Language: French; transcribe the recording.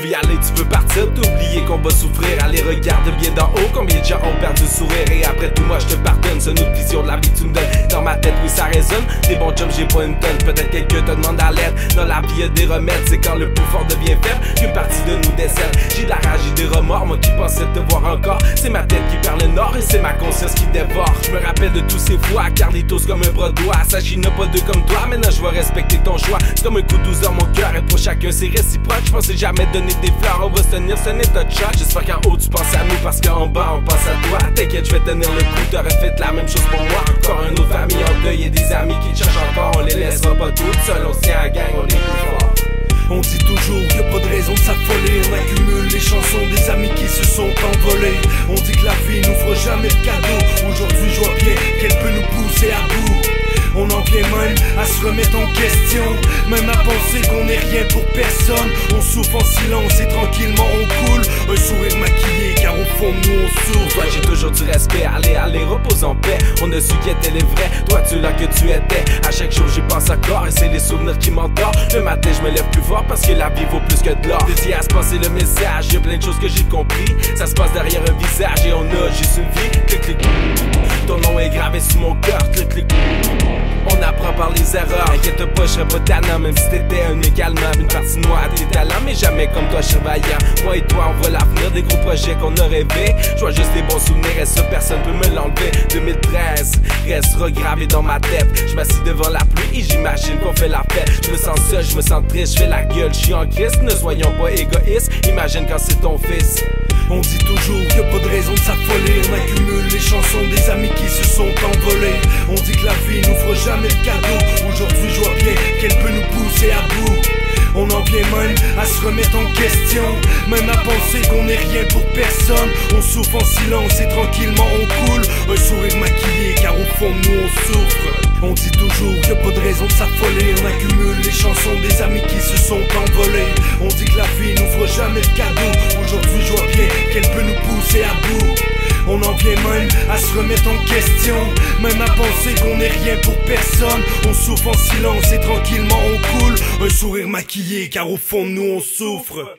tu veux tu veux partir, t'oublier qu'on va souffrir. Allez, regarde bien d'en haut, combien de gens ont perdu le sourire. Et après tout, moi je te pardonne, c'est notre vision de la vie, tu me donnes. Ma tête, oui, ça résonne. Des bons jobs, j'ai pas une tonne. Peut-être quelqu'un te demande à l'aide. Dans la vie, y'a des remèdes, c'est quand le plus fort devient faible qu'une partie de nous décèle. J'ai de la rage et des remords, moi qui pensais te voir encore. C'est ma tête qui perd le nord et c'est ma conscience qui dévore. Je me rappelle de tous ces fois, Carlitos comme un bras de doigt. Sache n'a pas deux comme toi, maintenant je vais respecter ton choix. C'est comme un coup de dans mon cœur et pour chacun c'est réciproque. Je pensais jamais donner des fleurs, on va se tenir, ce n'est pas shot. J'espère qu'en haut tu penses à nous parce qu'en bas on pense à toi. T'inquiète, je vais tenir le coup, t'aurais fait la même chose pour moi. Encore une autre en deuil et des amis qui cherchent encore. On les laissera pas toutes seules, on tient à gang, on est plus fort. On dit toujours qu'il a pas de raison de s'affoler On accumule les chansons des amis qui se sont envolés On dit que la vie nous fera jamais de cadeau Aujourd'hui je vois bien qu'elle peut nous pousser à bout on en vient même à se remettre en question Même à penser qu'on n'est rien pour personne On souffre en silence et tranquillement en paix. On a su qui était les vrais, toi tu là que tu étais. À chaque jour j'y pense encore et c'est les souvenirs qui m'endorment. Le matin je me lève plus fort parce que la vie vaut plus que de l'or. Dédié à se passer le message, y'a plein de choses que j'ai compris. Ça se passe derrière un visage et on a juste une vie. Clic clic. Ton nom est gravé sur mon cœur, clic clic. On apprend par les erreurs. Inquiète pas, je serais pas tannant, même si t'étais un également. Une partie moi a des talents, mais jamais comme toi, je suis vaillant. Moi et toi, on qu'on a rêvé. Je vois juste des bons souvenirs et ça, personne peut me l'enlever. 2013 reste regravé dans ma tête. Je m'assis devant la pluie et j'imagine qu'on fait la fête. Je me sens seul, je me sens triste, je fais la gueule, je suis en crise. Ne soyons pas égoïstes, imagine quand c'est ton fils. On dit toujours qu'il a pas de raison de s'affoler On accumule les chansons des amis qui se sont envolés On dit que la vie nous fera jamais de cadeau Aujourd'hui je vois bien qu'elle peut nous pousser à bout à se remettre en question. Même à penser qu'on n'est rien pour personne. On souffre en silence et tranquillement on coule. Un sourire maquillé car au fond nous on souffre. On dit toujours qu'il a pas de raison de s'affoler. On accumule les chansons des amis qui se sont envolés. On dit que la vie nous fera jamais de cadeau. Aujourd'hui je vois bien qu'elle peut nous pousser à bout même à se remettre en question. Même à penser qu'on n'est rien pour personne. On souffre en silence et tranquillement on coule. Un sourire maquillé car au fond nous on souffre